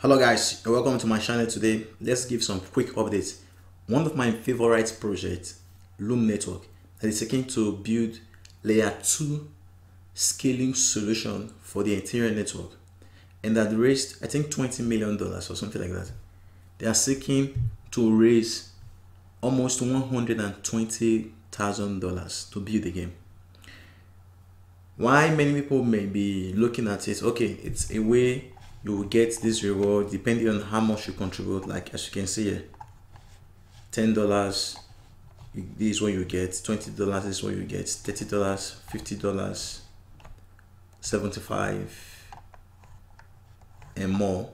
hello guys welcome to my channel today. Let's give some quick updates. One of my favorite projects loom network that is seeking to build layer 2 scaling solution for the ethereum network and that raised i think 20 million dollars or something like that. They are seeking to raise almost 120 thousand dollars to build the game. Why many people may be looking at it okay it's a way you will get this reward depending on how much you contribute. Like as you can see here ten dollars this is what you get. Twenty dollars is what you get. Thirty dollars fifty dollars 75 and more.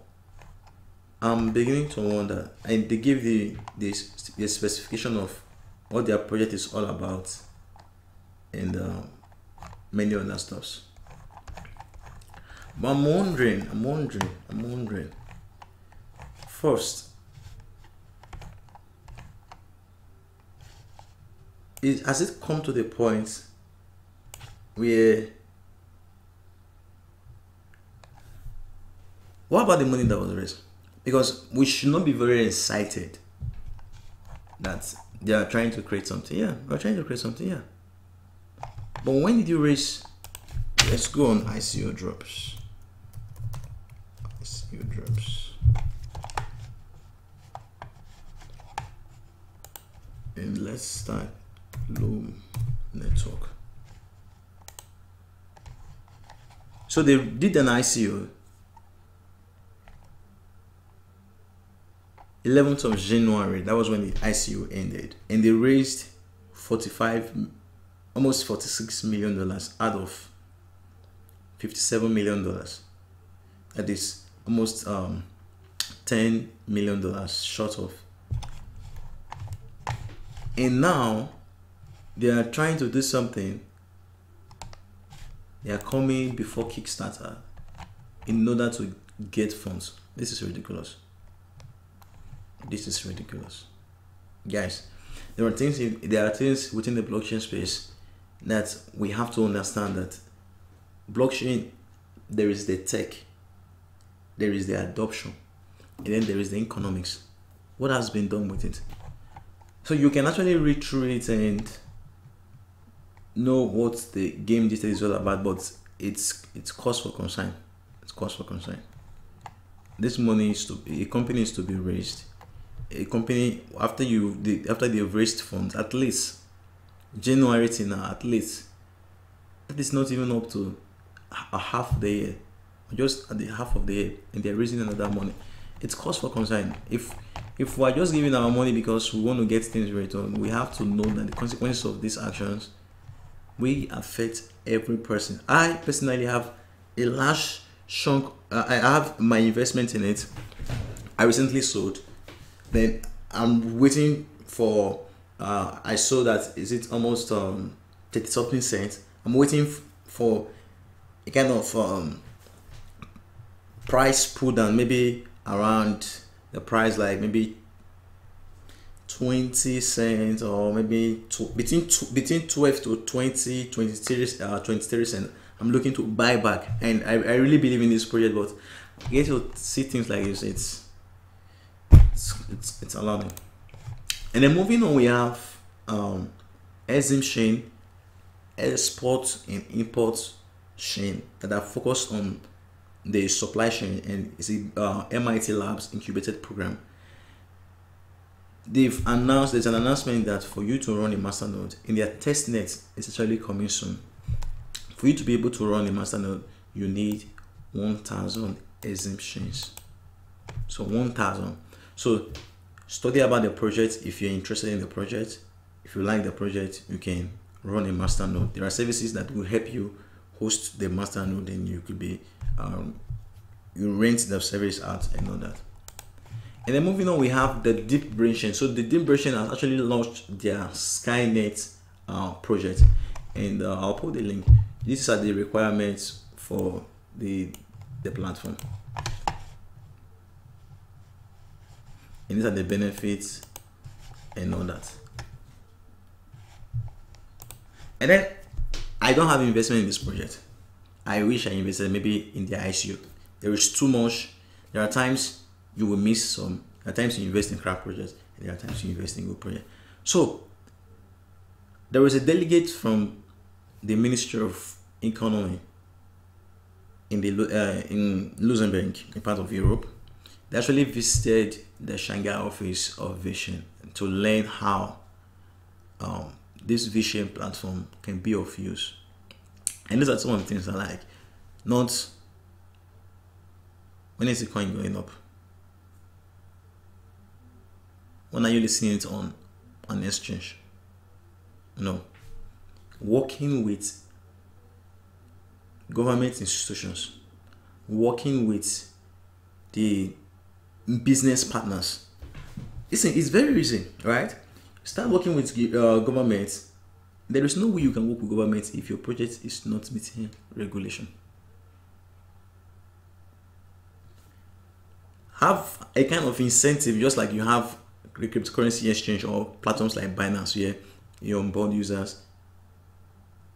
I'm beginning to wonder and they give the this the specification of what their project is all about and um, many other stuffs. But I'm wondering, I'm wondering, I'm wondering. First, is, has it come to the point where what about the money that was raised? Because we should not be very excited that they are trying to create something. Yeah, we're trying to create something. Yeah. But when did you raise? Let's go on ICO drops. ICO drops. And let's start Loom Network. So they did an ICO 11th of January, that was when the ICO ended, and they raised 45 almost 46 million dollars out of 57 million dollars that is almost um 10 million dollars short of. And now they are trying to do something. They are coming before kickstarter in order to get funds. This is ridiculous. This is ridiculous. Guys there are things in, there are things within the blockchain space that we have to understand that blockchain there is the tech there is the adoption and then there is the economics what has been done with it so you can actually read through it and know what the game data is all about but it's it's cause for concern it's cause for concern this money is to a company is to be raised a company after you the, after they've raised funds at least January till now, at least. That is not even up to a half the year. Just at the half of the year, and they're raising another money. It's cause for concern. If if we're just giving our money because we want to get things returned, we have to know that the consequences of these actions will affect every person. I personally have a large chunk. Uh, I have my investment in it. I recently sold. Then I'm waiting for uh, I saw that is it almost um 30 something cents. I'm waiting for a kind of um, price pull down, maybe around the price like maybe 20 cents or maybe two, between two, between 12 to 20 23 uh 23 cents i'm looking to buy back. And i, I really believe in this project but get to see things like this it's it's it's, it's alarming. And then moving on, we have um, Eximchain, export and import chain that are focused on the supply chain and is a uh, MIT Labs incubated program. They've announced there's an announcement that for you to run a masternode in their testnet is actually coming soon. For you to be able to run a masternode, you need 1,000 Eximchains. So 1,000. So study about the project if you're interested in the project if you like the project you can run a master node there are services that will help you host the master node and you could be um, you rent the service out and all that. And then moving on we have the deep brain so the deep brain has actually launched their skynet uh, project. And uh, i'll put the link. These are the requirements for the the platform. And these are the benefits and all that. And then i don't have investment in this project i wish i invested maybe in the ico there is too much There are times you will miss some. There are times you invest in crap projects, and there are times you invest in good projects. So there was a delegate from the Ministry of Economy in the uh, in Luxembourg, a part of Europe. They actually visited the Shanghai office of VeChain to learn how um, this VeChain platform can be of use. And these are some of the things I like. Not when is the coin going up? When are you listening it on an exchange? No. Working with government institutions, working with the business partners. Listen, it's very easy, right? Start working with uh, government. There is no way you can work with government if your project is not meeting regulation. Have a kind of incentive, just like you have cryptocurrency exchange or platforms like Binance, where you onboard users.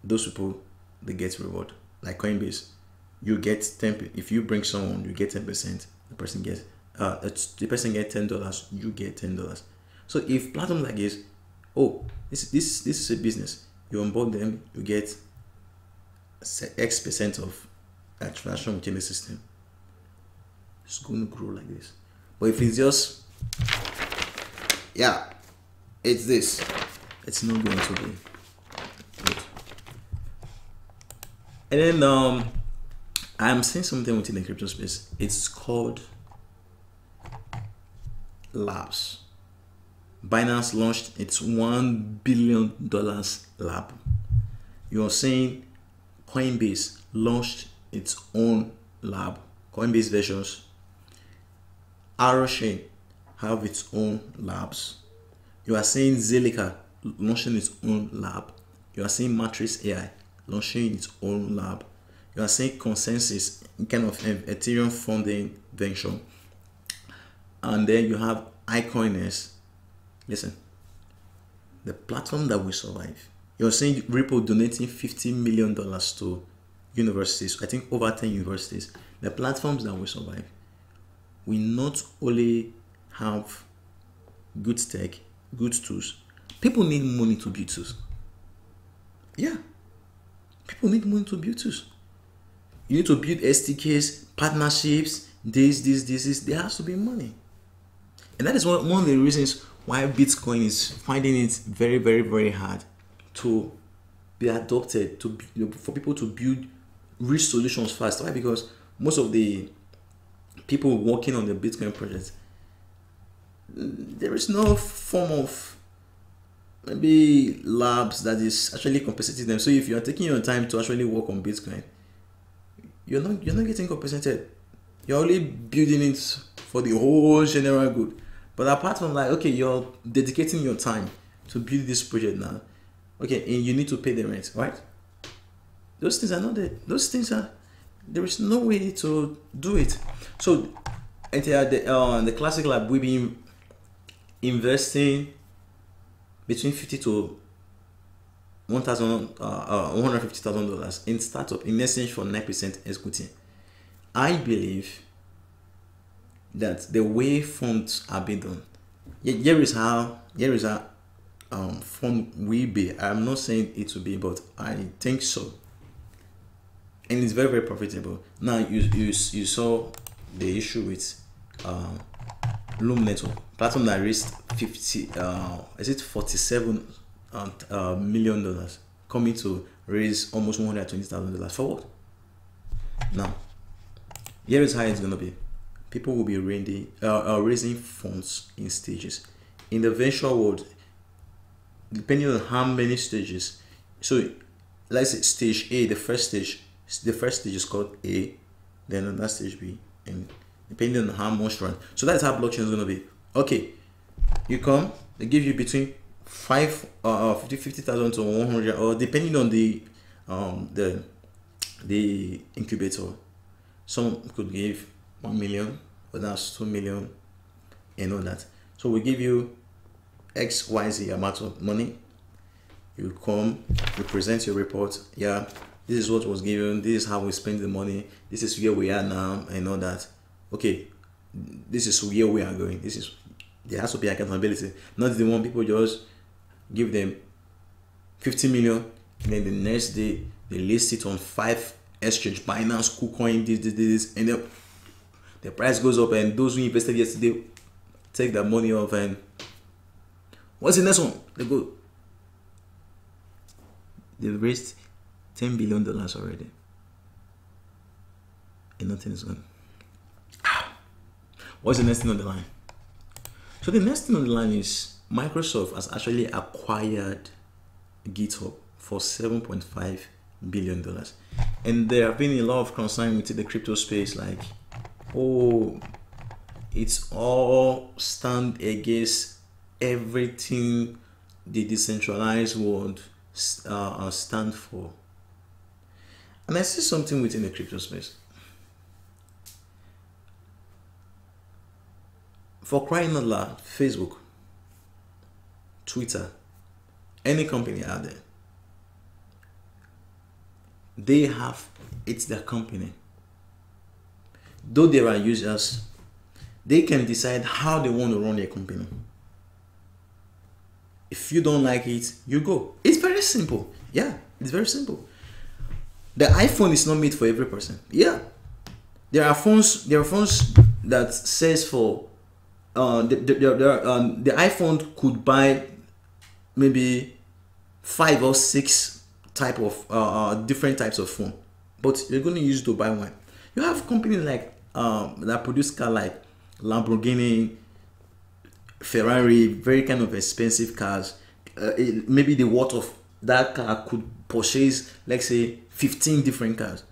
Those people they get reward like Coinbase, you get ten. If you bring someone, you get ten percent. The person gets uh, the person get ten dollars. You get ten dollars. So if platform like this, oh, this this this is a business. You onboard them, you get X percent of a transaction within the system. It's going to grow like this. But if it's just yeah, it's this. It's not going to be. And then um, I'm seeing something within the crypto space. It's called Labs. Binance launched its one billion dollars lab. You're saying Coinbase launched its own lab, Coinbase versions. Arrowchain have its own labs. You are saying Zilliqa launching its own lab. You are saying Matrix AI launching its own lab. You are saying ConsenSys, kind of Ethereum funding venture. And then you have iCoiners. Listen, the platform that will survive. You're saying Ripple donating $50 million to universities, I think over 10 universities. The platforms that will survive we not only have good tech, good tools. People need money to build tools. Yeah. People need money to build tools. You need to build SDKs, partnerships, this, this, this, this. There has to be money. And that is one, one of the reasons why Bitcoin is finding it very, very, very hard to be adopted, to you know, for people to build rich solutions fast. Why? Because most of the people working on the Bitcoin project, there is no form of maybe labs that is actually compensating them. So if you are taking your time to actually work on Bitcoin, you're not you're not getting compensated. You're only building it for the whole general good. But apart from like, okay, you're dedicating your time to build this project now. Okay, and you need to pay the rent, right? Those things are not there. Those things are there is no way to do it. So, at the, uh, the classic lab, we've been investing between 50 to 1000 uh, uh, $150,000 in startup in exchange for 9% equity. I believe that the way funds are being done, here is how, here is how um, fund will be. I'm not saying it will be, but I think so. And it's very, very profitable. Now, you, you, you saw the issue with um, Loom Network platform that raised 50 uh is it 47 uh, uh, million dollars coming to raise almost 120 thousand dollars for what now here is how it's gonna be people will be raising uh, uh, raising funds in stages. In the venture world depending on how many stages so let's say stage a the first stage the first stage is called a then another stage b and depending on how much run. So that's how blockchain is going to be. Okay you come they give you between five uh, uh 50 50,000 to 100 or depending on the um the the incubator. Some could give 1 million but that's 2 million and all that. So we give you x y z amount of money. You come you present your report. Yeah this is what was given. This is how we spend the money. This is where we are now and all that. Okay this is where we are going. This is there has to be accountability. Not the one people just give them 50 million and then the next day they list it on five exchange Binance, KuCoin, this, this, this, and then the price goes up and those who invested yesterday take their money off and what's the next one? They go. They've raised 10 billion dollars already. And nothing is gone. Ah! What's the next thing on the line? So the next thing on the line is Microsoft has actually acquired GitHub for 7.5 billion dollars. And there have been a lot of concern within the crypto space, like, oh, it's all stand against everything the decentralized world uh, stand for. And I see something within the crypto space. For crying out loud, Facebook, Twitter, any company out there, they have it's their company. Though there are users, they can decide how they want to run their company. If you don't like it, you go. It's very simple. Yeah, it's very simple. The iPhone is not made for every person. Yeah, there are phones. There are phones that says for uh, the, the, the, um, the iPhone could buy maybe five or six type of uh, uh, different types of phone, but you're going to use to buy one. You have companies like um, that produce car like Lamborghini, Ferrari, very kind of expensive cars. Uh, it, maybe the worth of that car could purchase, let's say, 15 different cars.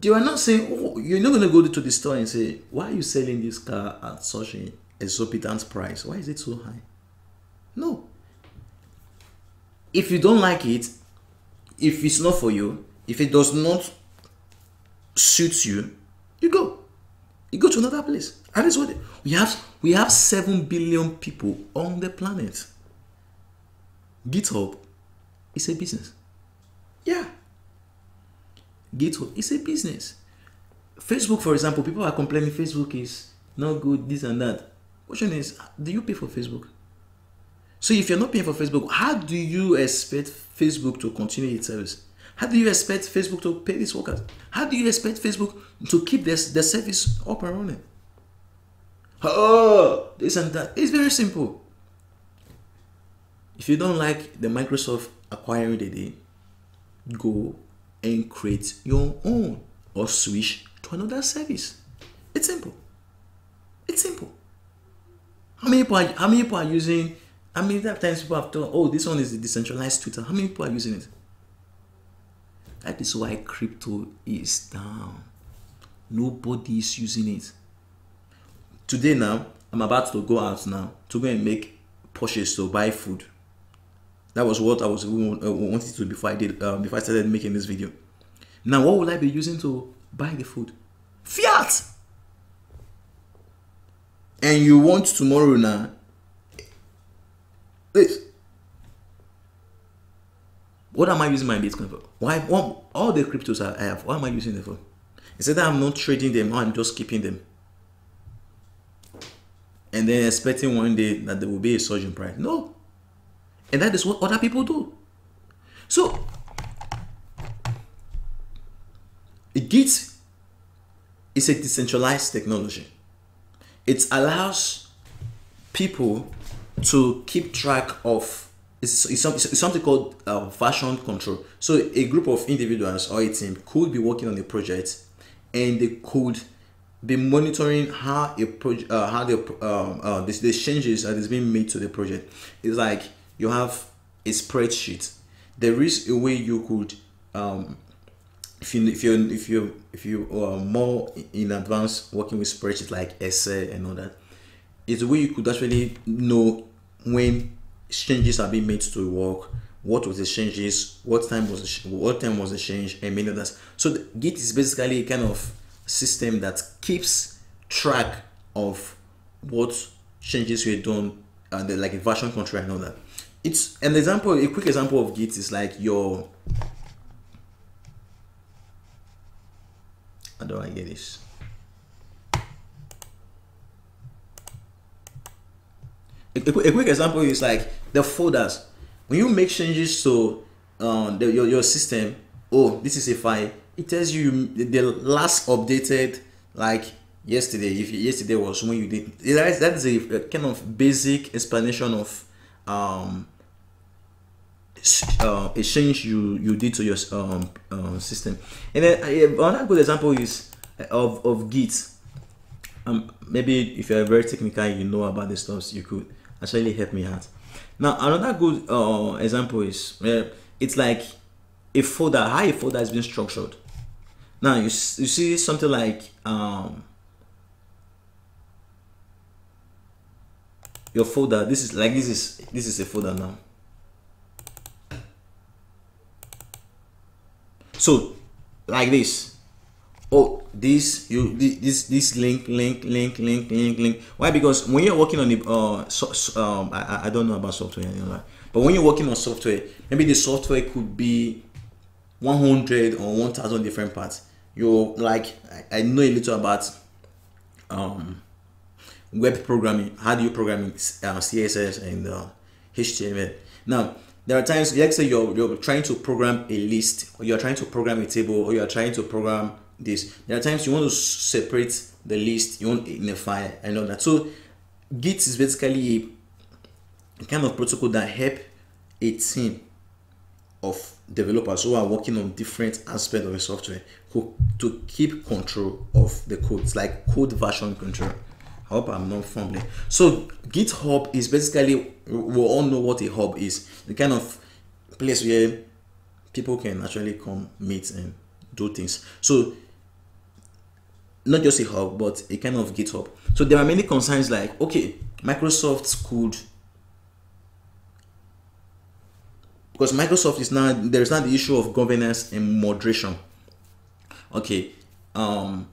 You are not saying oh, you're not going to go to the store and say why are you selling this car at such an exorbitant price? Why is it so high no. If you don't like it if it's not for you if it does not suit you you go you go to another place and that's what we have we have 7 billion people on the planet github is a business yeah GitHub. is a business. Facebook, for example, people are complaining Facebook is not good, this and that. Question is, do you pay for Facebook? So if you're not paying for Facebook, how do you expect Facebook to continue its service? How do you expect Facebook to pay these workers? How do you expect Facebook to keep their, their service up and running? Oh, this and that. It's very simple. If you don't like the Microsoft acquiring the day, go and create your own or switch to another service. It's simple. It's simple. How many people are, how many people are using how many times people have thought, oh, this one is the decentralized Twitter. How many people are using it? That is why crypto is down. Nobody is using it. Today now, I'm about to go out now to go and make purchase to buy food. That was what I was uh, wanted to before I did uh, before I started making this video. Now, what will I be using to buy the food? Fiat. And you want tomorrow now? This. What am I using my Bitcoin for? Why? What, all the cryptos I have, what am I using them for? Instead, I'm not trading them, I'm just keeping them. And then expecting one day that there will be a surge in price. No, and that is what other people do. So, Git is a decentralized technology. It allows people to keep track of it's, it's, it's something called uh, version control. So a group of individuals or a team could be working on a project, and they could be monitoring how a project, uh, how the um, uh, this, changes that is being made to the project. It's like you have a spreadsheet there is a way you could um, if you if you if you if you are more in advance working with spreadsheets like Excel and all that, it's a way you could actually know when changes are being made to work, what was the changes, what time was the, what time was the change, and many others. So the Git is basically a kind of system that keeps track of what changes were done and the, like a version control and all that it's an example a quick example of git is like your how do i get this a, a quick example is like the folders. When you make changes to um, the, your, your system, oh, this is a file. It tells you the last updated like yesterday. If yesterday was when you did, that is a, a kind of basic explanation of um, uh, a change you you did to your um, um, system. And then uh, another good example is uh, of of Git. Um, maybe if you're very technical, you know about the stuff, you could actually help me out. Now another good uh, example is uh, it's like a folder, how a folder has been structured. Now you, you see something like um, your folder. This is like this is this is a folder now. So like this. Oh, this you this this link link link link link link. Why? Because when you're working on the uh so, um I, I don't know about software but when you're working on software, maybe the software could be 100 or 1000 different parts you're like I, I know a little about um, web programming how do you program uh, css and uh, html now there are times let's say you're, you're trying to program a list or you're trying to program a table or you're trying to program this there are times you want to separate the list you want in a file and all that so git is basically a kind of protocol that help a team of developers who are working on different aspects of the software who, to keep control of the code. It's like code version control. I hope I'm not fumbling. So GitHub is basically we all know what a hub is. The kind of place where people can actually come meet and do things. So not just a hub, but a kind of GitHub. So there are many concerns like okay, Microsoft could because Microsoft is now there is not the issue of governance and moderation. Okay, um,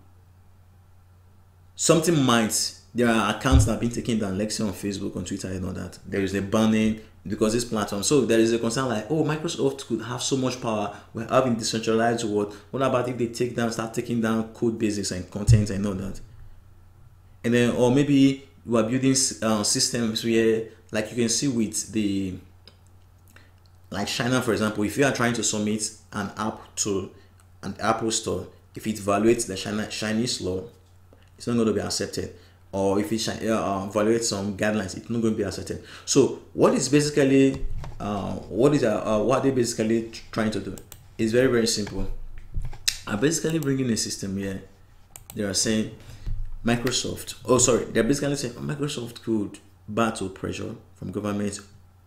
something might there are accounts that have been taken down, like on Facebook, on Twitter, and all that. There is a banning because this platform. So there is a concern like, oh, Microsoft could have so much power. We're having decentralized world. What about if they take down, start taking down code bases and content and all that? And then, or maybe we are building uh, systems where, like you can see with the like China, for example, if you are trying to submit an app to an Apple store, if it violates the China, Chinese law, it's not going to be accepted. Or if it uh, violates some guidelines, it's not going to be accepted. So, what is basically, uh, what is uh, uh what they basically trying to do? It's very very simple. I'm basically bringing a system here. They are saying Microsoft. Oh, sorry, they're basically saying Microsoft could battle pressure from government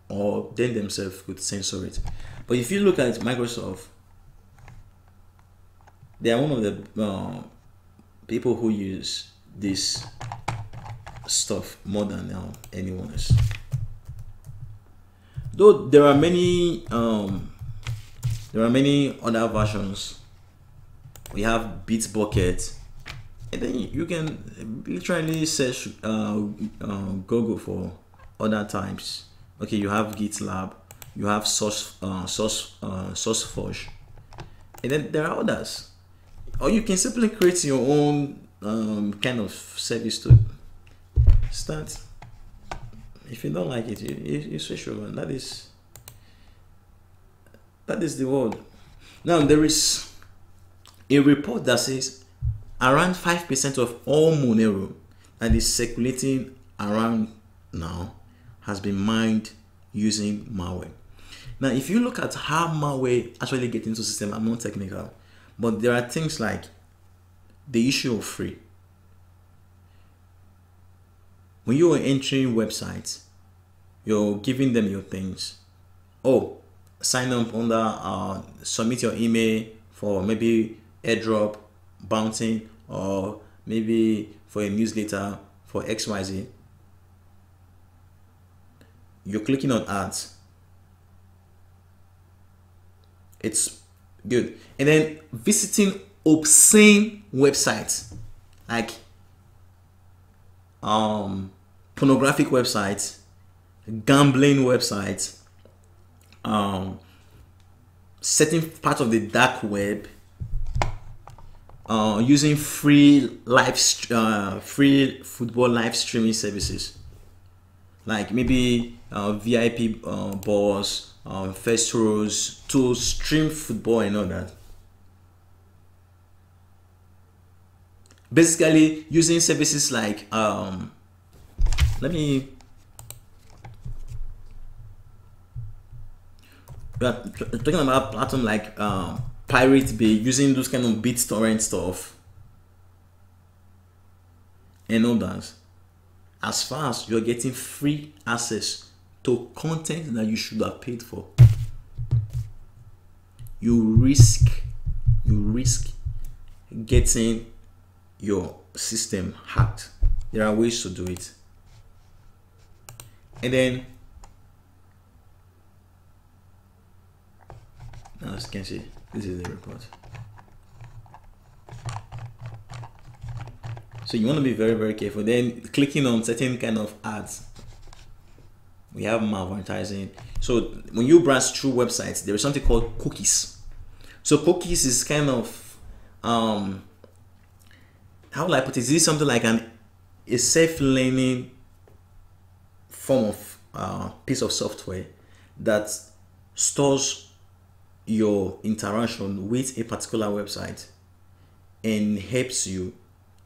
or they themselves could censor it. But if you look at Microsoft, they are one of the uh, people who use this stuff more than uh, anyone else. Though there are many, um, there are many other versions. We have Bitbucket, and then you can literally search uh, uh, Google for other types. Okay you have gitlab. You have source uh, source uh, sourceforge. And then there are others. Or you can simply create your own um, kind of service to start if you don't like it you, you, you switch over that is that is the world now there is a report that says around 5% of all monero that is circulating around now has been mined using malware. Now, if you look at how malware actually get into system, I'm not technical, but there are things like the issue of free. When you are entering websites, you're giving them your things. Oh, sign up under uh, submit your email for maybe airdrop, bouncing, or maybe for a newsletter for XYZ you're clicking on ads. It's good. And then visiting obscene websites like um pornographic websites gambling websites um certain part of the dark web uh, using free live uh, free football live streaming services like maybe uh, VIP uh, balls, um, first rows to stream football and all that. Basically, using services like um, let me talking about platform like um, Pirate Bay using those kind of BitTorrent stuff and that. As far as you're getting free access to content that you should have paid for, you risk you risk getting your system hacked. There are ways to do it. And then as you can see, this is the report. So you want to be very, very careful. Then clicking on certain kind of ads. We have advertising. So when you browse through websites, there is something called cookies. So cookies is kind of um how will I put it? Is this something like an a self-learning form of uh, piece of software that stores your interaction with a particular website and helps you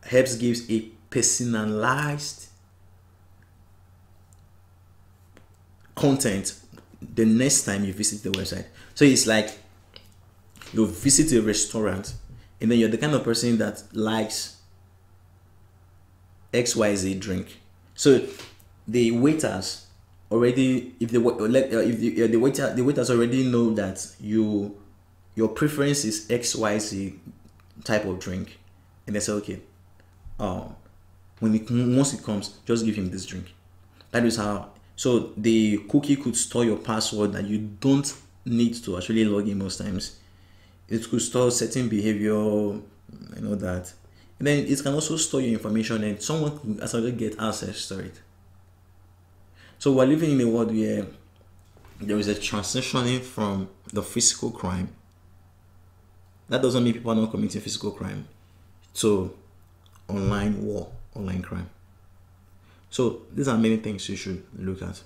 helps gives a personalized content the next time you visit the website so it's like you visit a restaurant and then you're the kind of person that likes xyz drink so the waiters already if the if the, the waiter the waiters already know that you your preference is xyz type of drink and they say okay um, when it once it comes, just give him this drink. That is how. So the cookie could store your password that you don't need to actually log in most times. It could store certain behavior, you know that, then it can also store your information, and someone can actually get access to it. So we're living in a world where there is a transitioning from the physical crime. That doesn't mean people are not committing physical crime. to online war, online crime. So these are many things you should look at.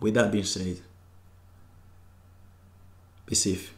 With that being said, be safe.